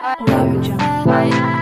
Audio Jungle.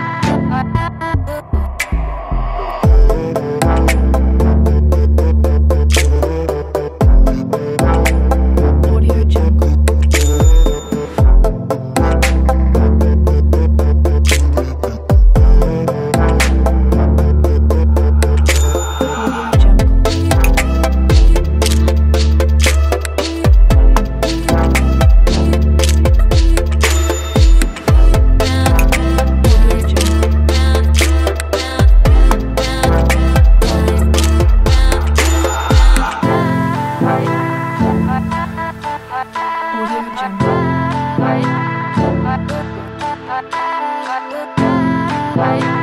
Bye.